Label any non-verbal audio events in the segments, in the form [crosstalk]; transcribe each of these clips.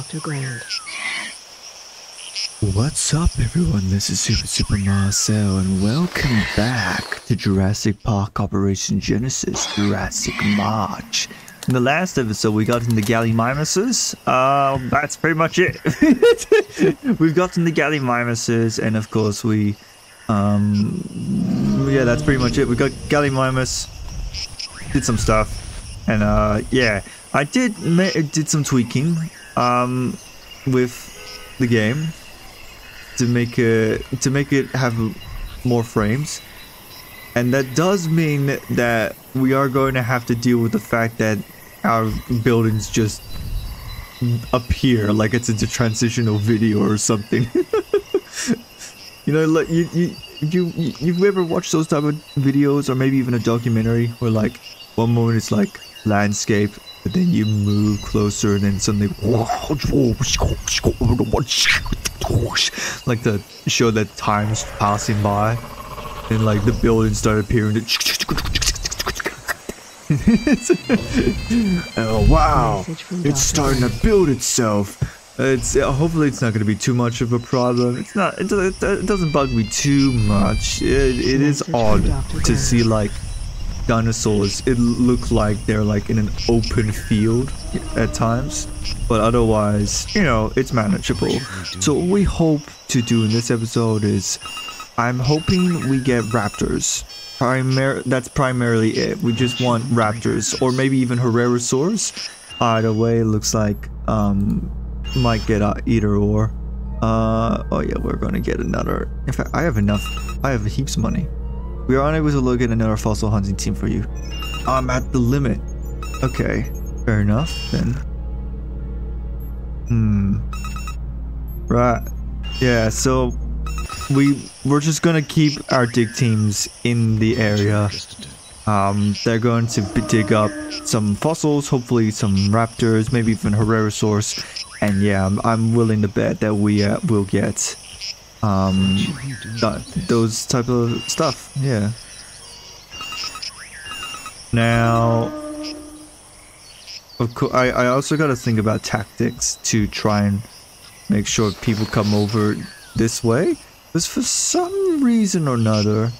Dr. Grant. What's up, everyone? This is Super Super Marcel, and welcome back to Jurassic Park Operation Genesis Jurassic March. In the last episode, we got into Gallimimuses. Um, that's pretty much it. [laughs] We've gotten the Gallimimuses, and of course, we. Um, yeah, that's pretty much it. We got Gallimimus, did some stuff, and uh, yeah, I did did some tweaking um, with the game to make it to make it have more frames. And that does mean that we are going to have to deal with the fact that our buildings just appear like it's a transitional video or something. [laughs] You know like you you you you've ever watched those type of videos or maybe even a documentary where like one moment it's like landscape but then you move closer and then suddenly like the show that time's passing by and like the buildings start appearing. [laughs] Oh wow. It's starting to build itself. It's uh, hopefully it's not going to be too much of a problem. It's not it, it, it doesn't bug me too much. It, it is odd to see like dinosaurs it look like they're like in an open field at times but otherwise you know it's manageable. So what we hope to do in this episode is i'm hoping we get raptors. That's primarily it. We just want raptors or maybe even herrerasaurs either way looks like um might get uh, either or. Uh oh yeah we're gonna get another. In fact i have enough i have heaps of money we are unable to locate another fossil hunting team for you. I'm at the limit. Okay, fair enough then. Hmm. Right. Yeah, so we we're just gonna keep our dig teams in the area. Um, they're going to dig up some fossils, hopefully some raptors, maybe even Herrerasaurus, and yeah, I'm, I'm willing to bet that we uh, will get um th those type of stuff yeah. Now of course I, I also got to think about tactics to try and make sure people come over this way. Because for some reason or another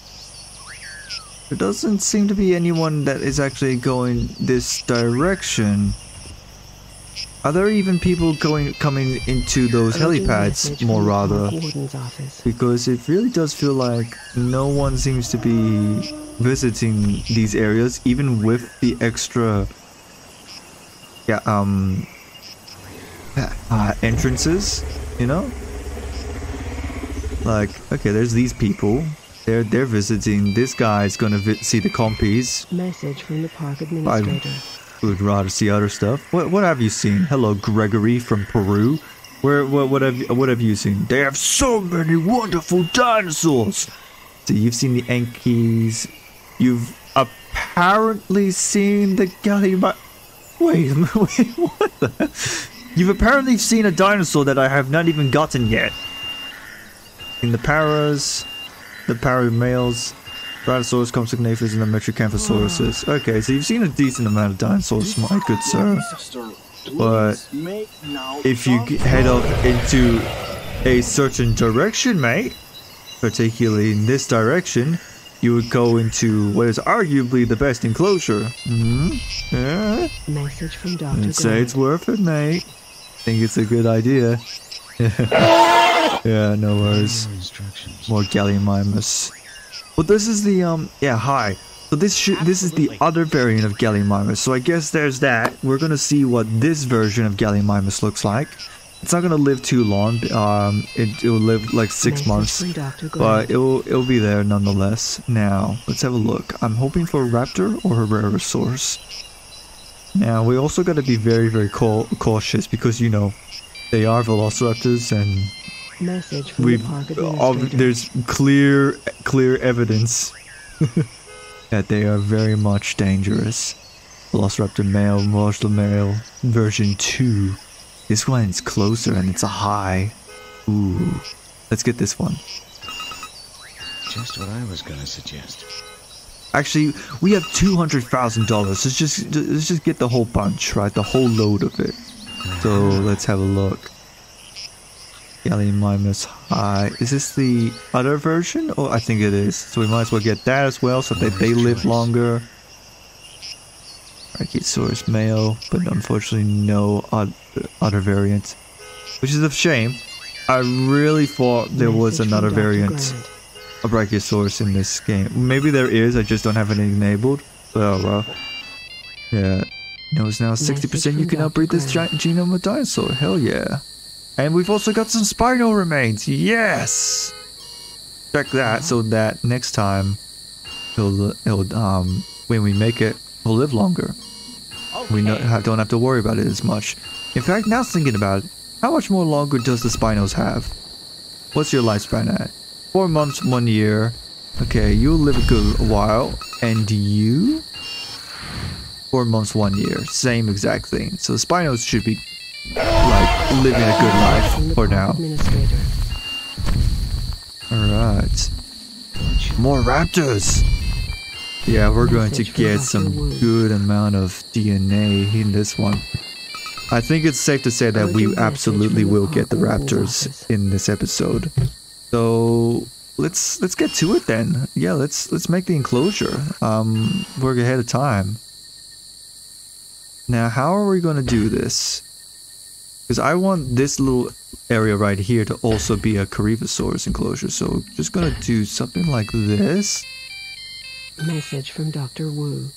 there doesn't seem to be anyone that is actually going this direction are there even people going coming into those helipads more rather? Because it really does feel like no one seems to be visiting these areas, even with the extra yeah um uh, entrances, you know? Like, okay, there's these people. They're they're visiting. This guy's gonna see the compies. Message from the park administrator. I, would rather see other stuff. What what have you seen? Hello, Gregory from Peru. Where what what have what have you seen? They have so many wonderful dinosaurs. So you've seen the Ankies. You've apparently seen the Gallima. Wait, [laughs] wait, what the? You've apparently seen a dinosaur that I have not even gotten yet. In the paras, the para males, Brontosaurus, Compsognathus, and the Metriacanthosauruses. [sighs] Okay, so you've seen a decent amount of dinosaurs, my good sir. But if you head up into a certain direction, mate, particularly in this direction, you would go into what is arguably the best enclosure. Mm hmm Yeah. Message from Dr. I'd say it's worth it, mate. Think it's a good idea. [laughs] yeah, no worries. More Gallimimus. Well, this is the um yeah hi. So this should this is the other variant of Gallimimus. So I guess there's that. We're gonna see what this version of Gallimimus looks like. It's not gonna live too long. Um, it will live like six months, but it will it'll be there nonetheless. Now let's have a look. I'm hoping for a raptor or a Herrerasaurus. Now we also got to be very very cautious because you know they are velociraptors and Message from We've, the park uh, there's clear, clear evidence [laughs] that they are very much dangerous. Velociraptor male, Velociraptor male, version 2. This one's closer and it's a high. Ooh. Let's get this one. Just what I was gonna suggest. Actually, we have two hundred thousand dollars. Let's just let's just get the whole bunch, right? The whole load of it. So let's have a look. Gallimimus High. Is this the other version? Oh, I think it is. So we might as well get that as well so that they live longer. Brachiosaurus male, but unfortunately no other variant. Which is a shame. I really thought there was another variant of Brachiosaurus in this game. Maybe there is, I just don't have it enabled. Oh well. Yeah. No, it's now 60% you can upgrade this gi- Grant. genome of dinosaur. Hell yeah. And we've also got some spinal remains. Yes! Check that so that next time he'll, he'll um when we make it, we'll live longer. We no, don't have to worry about it as much. In fact, now thinking about it, how much more longer does the Spinos have? What's your lifespan at? Four months, one year. Okay, you'll live a good while. And you? Four months, one year. Same exact thing. So the Spinos should be, like, living a good life for now. Alright. More raptors! Yeah, we're going to get some good amount of DNA in this one. I think it's safe to say that we absolutely will get the raptors in this episode. So let's let's get to it then. Yeah, let's let's make the enclosure. Um, work ahead of time. Now, how are we going to do this? Because I want this little area right here to also be a Carivosaurus enclosure. So just to do something like this. Message from Dr. Wu.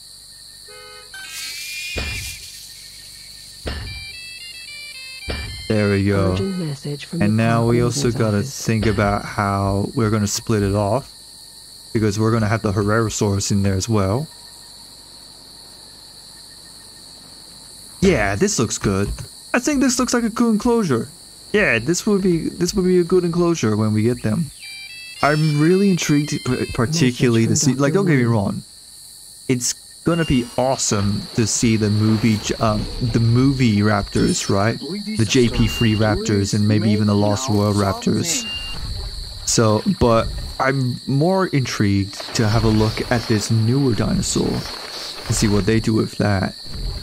There we go. Urgent message from the And now we also got to think about how we're going to split it off. Because we're going to have the Herrerasaurus in there as well. Yeah, this looks good. I think this looks like a cool enclosure. Yeah, this would be this would be a good enclosure when we get them. I'm really intrigued, particularly to see. Like, don't get me wrong. It's gonna be awesome to see the movie, um, the movie Raptors, right? The JP Free Raptors and maybe even the Lost World Raptors. So, but I'm more intrigued to have a look at this newer dinosaur and see what they do with that.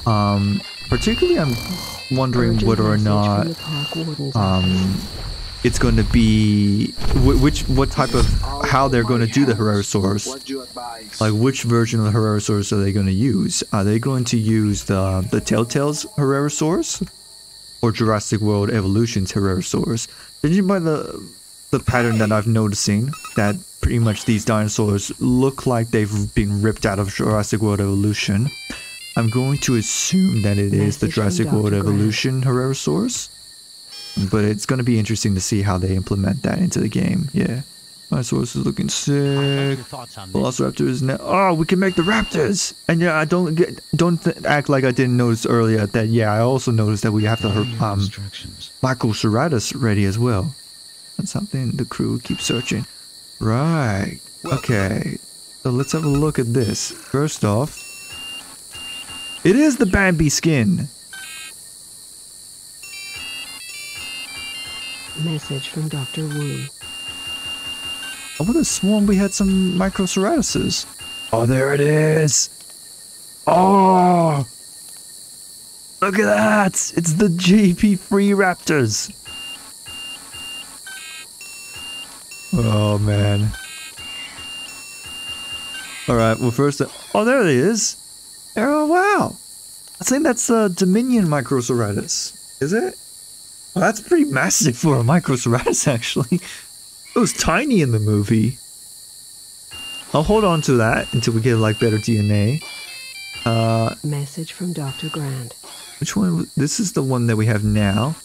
Um, particularly, I'm wondering Urgent whether or not from the park warden's um, it's going to be wh- which what type of how they're going to do the Herrerasaurus. Like which version of the Herrerasaurus are they going to use? Are they going to use the the Telltale's Herrerasaurus or Jurassic World Evolution's Herrerasaurus? Judging by the the pattern that I've noticing that pretty much these dinosaurs look like they've been ripped out of Jurassic World Evolution. I'm going to assume that it is the Message from Jurassic World Grant. Evolution Herrerasaurus. But it's going to be interesting to see how they implement that into the game. Yeah. My source is looking sick. Velociraptor is now. Oh, we can make the raptors. And yeah, I don't get don't th- act like I didn't notice earlier that. Yeah, I also noticed that we have the What are your um instructions? Microceratus ready as well. That's something the crew keeps searching. Right. Okay. So let's have a look at this. First off, it is the Bambi skin. Message from Dr. Wu. I would have sworn we had some Microceratuses. Oh, there it is. Oh, look at that! It's the JP3 Raptors. Oh man. All right. Well, first, oh, there it is. Oh wow! I think that's a Dominion Microceratus. Is it? Well, that's pretty massive for a Microceratus, [laughs] actually. It was tiny in the movie. I'll hold on to that until we get like better DNA. Uh, Message from Dr. Grant. which one? This is the one that we have now.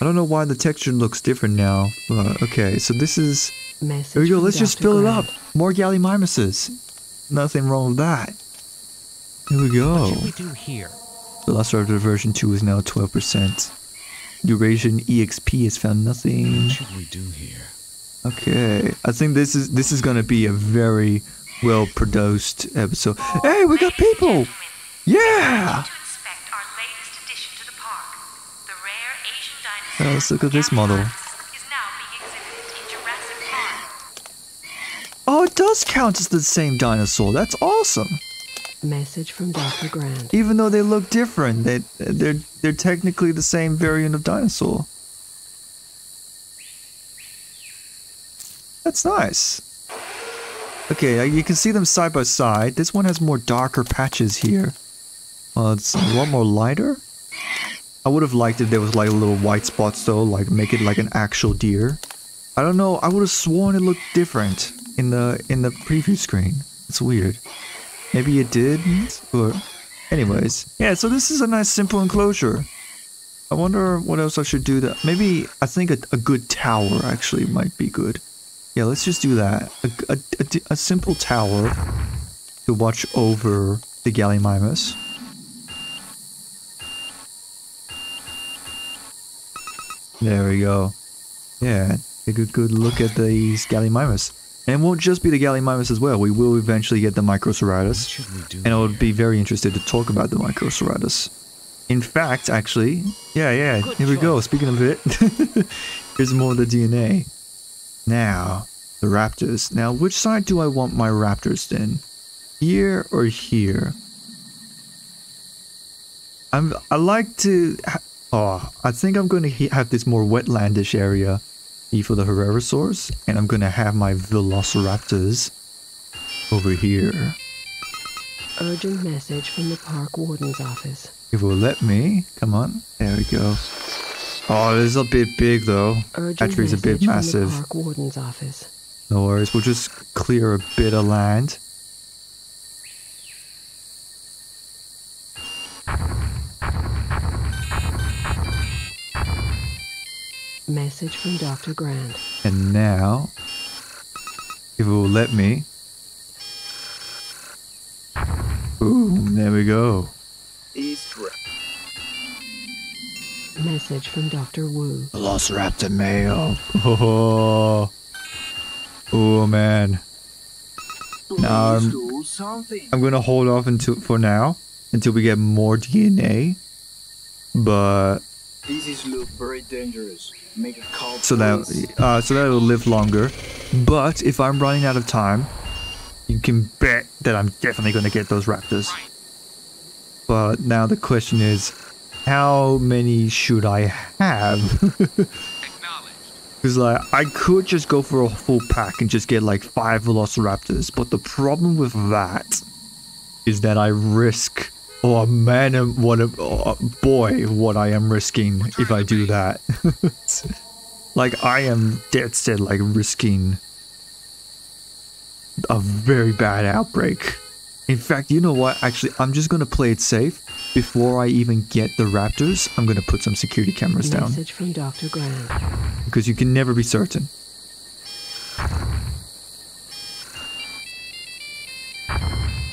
I don't know why the texture looks different now. But okay, so this is. Message Here we go. Let's just fill it up. More Gallimimuses. Nothing wrong with that. Here we go. What should we do here? The Velociraptor version 2 is now 12%. Eurasian EXP has found nothing. What should we do here? Okay, I think this is this is gonna be a very well produced episode. Hey, we got people! Yeah! to inspect our latest addition to the park. The rare Asian Uh, let's look at this model. Gallimimus is now being exhibited in Jurassic Park. Oh, it does count as the same dinosaur. That's awesome. Message from Dr. Grant. Even though they look different, they they're they're technically the same variant of dinosaur. That's nice. Okay, uh, you can see them side by side. This one has more darker patches here. Uh, it's a lot more lighter. I would have liked if there was like a little white spots though, like make it like an actual deer. I don't know. I would have sworn it looked different in the in the preview screen. It's weird. Maybe it did. Or, anyways, yeah. So this is a nice simple enclosure. I wonder what else I should do. That maybe I think a, a good tower actually might be good. Yeah, let's just do that. A, a, a, a simple tower to watch over the Gallimimus. There we go. Yeah, take a good look at these Gallimimus. And it won't just be the Gallimimus as well. We will eventually get the Microceratus. should we do? And I would be very interested to talk about the Microceratus. In fact, actually, yeah, yeah, here we go. Speaking of it, [laughs] here's more of the DNA. Now, the raptors. Now, which side do I want my raptors then? Here or here? I'm. I like to. Oh, I think I'm going to have this more wetlandish area E for the Herrerasaurs, and I'm going to have my Velociraptors over here. Urgent message from the park warden's office. If it will let me. Come on. There we go. Oh, this is a bit big though. Urgent tree's a bit massive. the park warden's office. No worries. We'll just clear a bit of land. Message from Dr. Grant. And now, if it will let me. Boom, there we go. East Ra- Message from Dr. Wu. Velociraptor male. Oh, [laughs] oh man. Now I'm- Please do something. I'm gonna hold off until for now until we get more DNA. But This is look very dangerous. Make a call. so that uh, so that it'll live longer. But if I'm running out of time, you can bet that I'm definitely gonna get those raptors. But now the question is, how many should I have? [laughs] Because like I could just go for a full pack and just get like five Velociraptors, but the problem with that is that I risk. Oh man, um, what a oh, boy, what I am risking if I do that. [laughs] like I am dead set, like risking a very bad outbreak. In fact, you know what? Actually, I'm just gonna play it safe. Before I even get the raptors, I'm gonna put some security cameras down Message from Dr. Grant. because you can never be certain.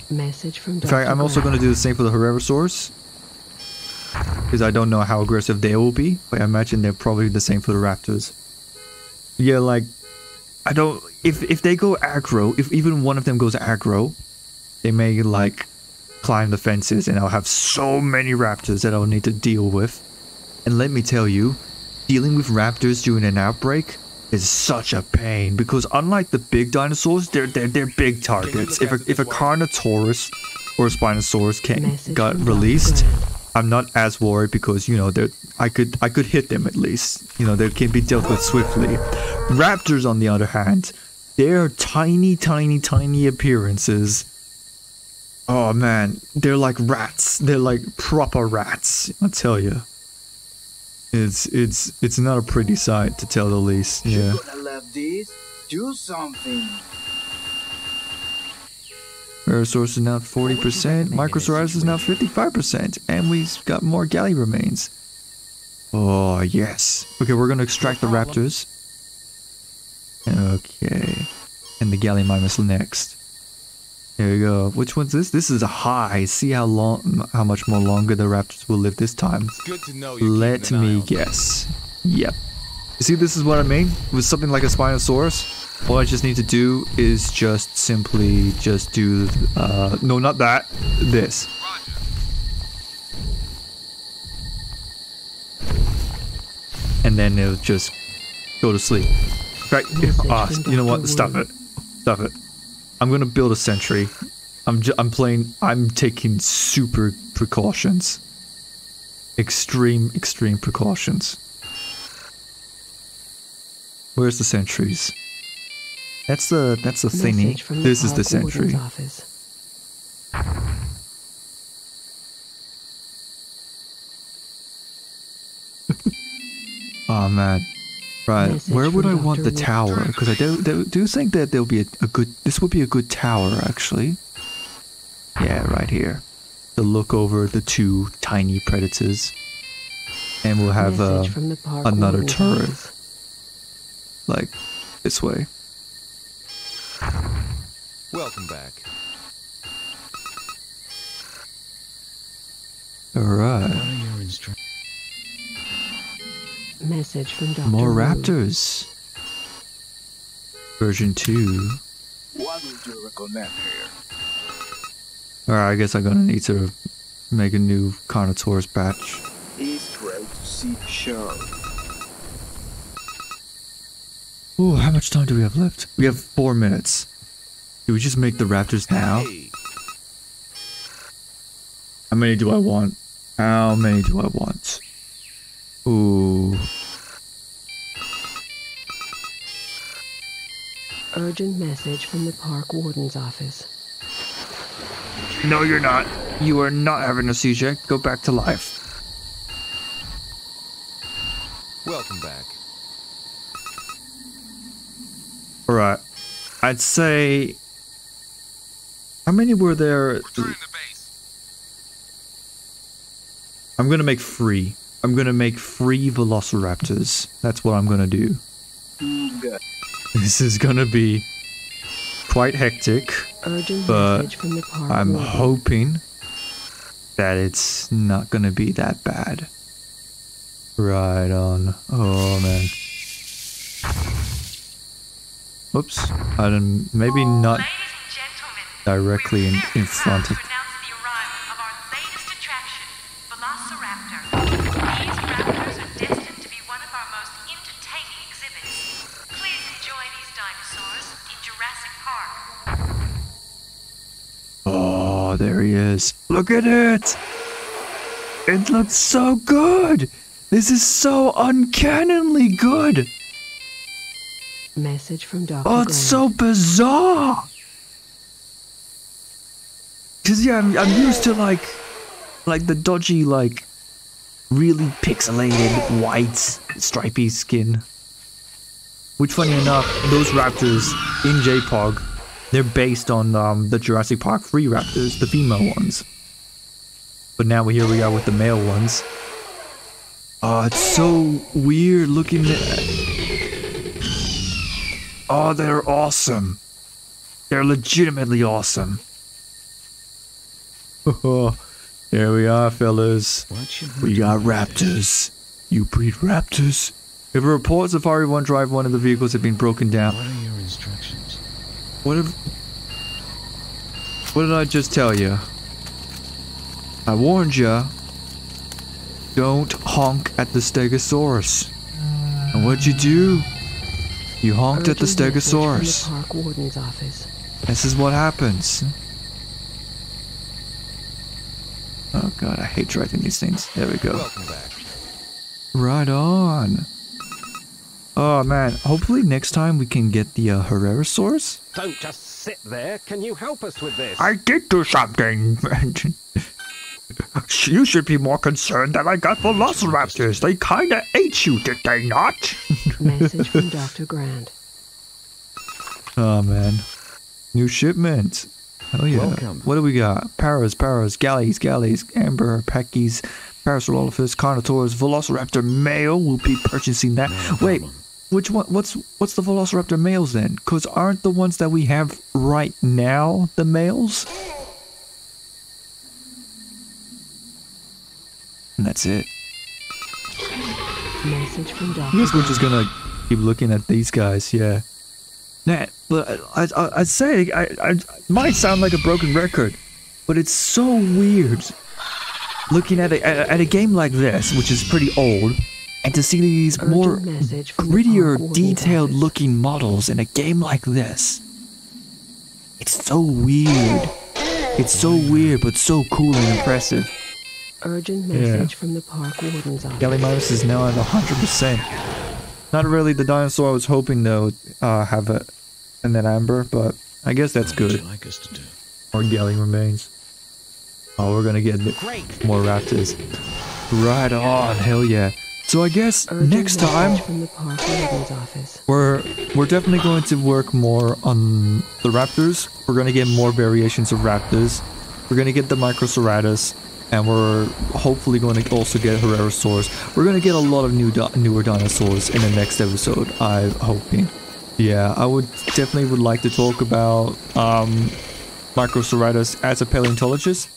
Message from In fact, I'm also going to do the same for the Herrerasaurs. Because I don't know how aggressive they will be, but I imagine they're probably the same for the Raptors. Yeah, like, I don't. If if they go aggro, if even one of them goes aggro, they may like climb the fences, and I'll have so many Raptors that I'll need to deal with. And let me tell you, dealing with Raptors during an outbreak is such a pain because unlike the big dinosaurs, they're they're, they're big targets. If a if a Carnotaurus or a Spinosaurus can got released, I'm not as worried because you know they're I could I could hit them at least. You know they can be dealt with swiftly. Raptors, on the other hand, they're tiny, tiny, tiny appearances. Oh man, they're like rats. They're like proper rats. I tell you, it's it's it's not a pretty sight to tell the least. Yeah. You gonna love this? Do something. Parasaurus is now 40%, Microsaurus is now 55%, and we've got more galley remains. Oh, yes. Okay, we're gonna extract the raptors. Okay. And the Gallimimus next. There you go. Which one's this? This is a high. See how long, how much more longer the raptors will live this time. Good to know Let keeping an eye me guess. Yep. You see, this is what I mean with something like a Spinosaurus. All I just need to do is just simply just do, uh, no, not that, this. And then it'll just go to sleep. Right, fact, [laughs] Message ah, you know what? Dr. Stop it. Stop it. I'm gonna build a sentry I'm I'm playing. I'm taking super precautions. Extreme, extreme precautions. Where's the sentries? That's the that's the thingy. This is the sentry. Oh [laughs] man. Right. Where would I from want the Dr. tower? Because I do, do do think that there'll be a, a good. This would be a good tower actually. Yeah, right here. To look over the two tiny predators, and we'll have uh, Message from the park another warden's turret. office. like this way. Welcome back. All right. Message from Dr. More Wu. raptors. Version two. What would you recommend here? Alright, I guess I'm gonna need to make a new Carnotaurus batch. It's great to see the show. Ooh, how much time do we have left? We have four minutes. Do we just make the raptors now? Hey, How many do I want? How many do I want? Ooh. Urgent message from the park warden's office. No, you're not. You are not having a seizure. Go back to life. welcome back. Alright. I'd say. How many were there? I'm gonna make three. I'm gonna make three velociraptors. That's what I'm gonna do. Good. This is gonna be quite hectic. Urgent But from the I'm warden. hoping that it's not gonna be that bad. Right on. Oh man. Oops. I didn't. Maybe oh, not Ladies and gentlemen, directly in, in front proud of. Look at it! It looks so good! This is so uncannily good! Message from Dr. Oh, it's so bizarre! Cause yeah, I'm, I'm used to like, like the dodgy, like, really pixelated white stripy skin. Which, funny enough, those raptors in J-Pog, they're based on um, the Jurassic Park free raptors, the female ones. But now here we are with the male ones. Oh, it's so weird looking at. Oh, they're awesome. They're legitimately awesome. [laughs] Here we are, fellas. We do got about raptors. You breed raptors. If a report of Safari 1 Drive one of the vehicles have been broken down, What are your instructions? what if. What did I just tell you? I warned you. Don't honk at the Stegosaurus. And what'd you do? You honked at the Urgent message from Stegosaurus. the park warden's office. This is what happens. Oh god, I hate driving these things. There we go. Back. Right on. Oh man, hopefully next time we can get the uh, Herrerasaurus. Don't just sit there. Can you help us with this? I did do something. [laughs] [laughs] you should be more concerned that I got velociraptors. They kinda ate you, did they not? [laughs] Message from Dr. Grant. Oh man. New shipment. Oh yeah. Welcome. What do we got? Paras, paras, galleys, galleys, amber, peckies, parasaurolophus, carnotaurus, velociraptor male. We'll be purchasing that. No Wait, which one? What's what's the velociraptor males then? Cause aren't the ones that we have right now the males? And that's it. Message from I Dr. guess we're just gonna keep looking at these guys, yeah. Nah, but I, I, I'd say I, I it might sound like a broken record, but it's so weird looking at a, at, at a game like this, which is pretty old, and to see these Urgent more message from the grittier, detailed office. looking models in a game like this. It's so weird. It's so weird, but so cool and impressive. Urgent Yeah. message from the park warden's office. Gallimimus is now at 100%. Not really the dinosaur I was hoping though uh, have a, an amber, but I guess that's What would good. you like us to do? More Galley remains. Oh, we're gonna get Great. more raptors. Right on, hell yeah. So I guess Urgent next time from the park warden's office. we're we're definitely going to work more on the raptors. We're gonna get more variations of raptors. We're gonna get the Microceratus, and we're hopefully going to also get Herrerasaurus. We're gonna get a lot of new newer dinosaurs in the next episode. I'm hoping. Yeah, I would definitely would like to talk about um, as a paleontologist.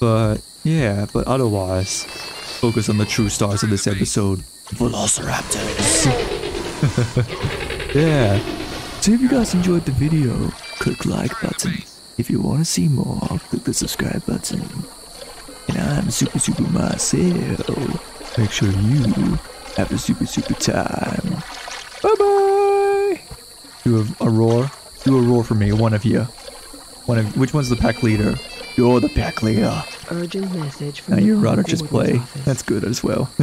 But yeah, but otherwise, focus on the true stars of this episode. Velociraptors. [laughs] yeah. So if you guys enjoyed the video, click like button. If you want to see more, click the subscribe button. And I'm super super myself. Make sure you have a super super time. Bye bye. Do a, a roar. Do a roar for me, one of you. One of which one's the pack leader? You're the pack leader. Urgent message from Now you'd rather just play. office. That's good as well. [laughs]